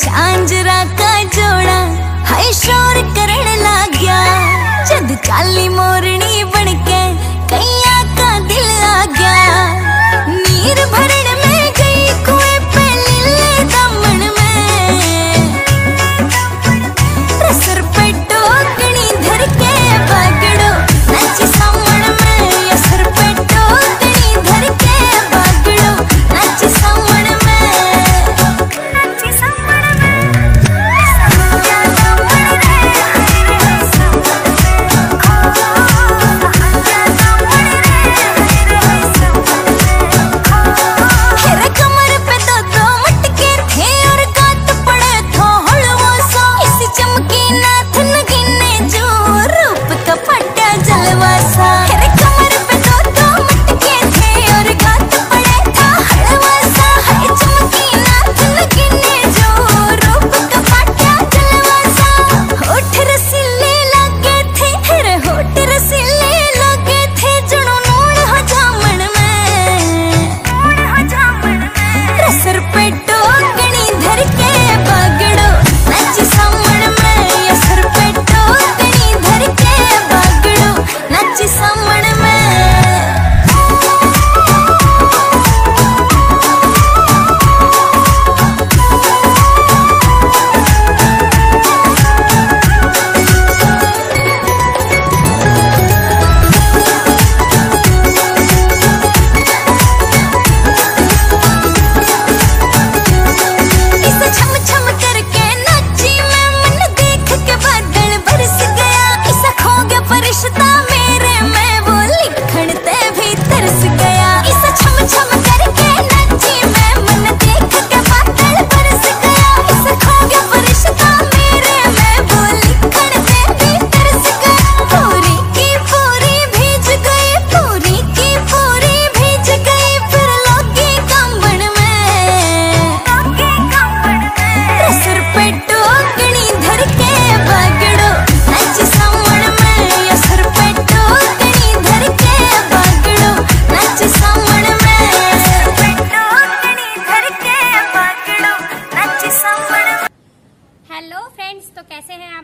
झांझरा का जोड़ा है शोर करण लग गया। जद चाली मोर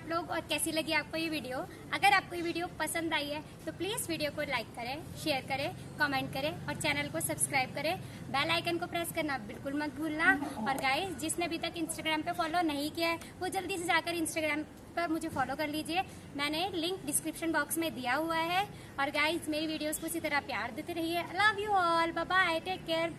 लोग और कैसी लगी आपको ये वीडियो? अगर आपको ये वीडियो पसंद आई है तो प्लीज़ वीडियो को लाइक करें शेयर करें कमेंट करें और चैनल को सब्सक्राइब करें। बेल आइकन को प्रेस करना बिल्कुल मत भूलना। और गाइस जिसने अभी तक इंस्टाग्राम पे फॉलो नहीं किया है, वो जल्दी से जाकर इंस्टाग्राम पर मुझे फॉलो कर लीजिए। मैंने लिंक डिस्क्रिप्शन बॉक्स में दिया हुआ है। और गाइज़ मेरी वीडियोज़ को इसी तरह प्यार देते रहिए। Love you all bye take care